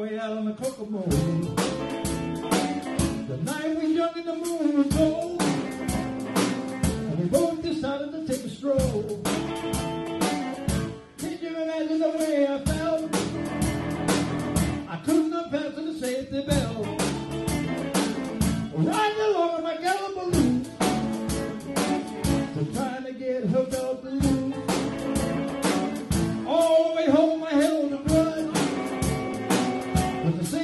way out on the Kokomo. The night was young and the moon was cold. And we both decided to take a stroll. Can you imagine the way I felt? I couldn't have passed the safety belt. Riding along on my yellow balloon. So trying to get hooked off All the way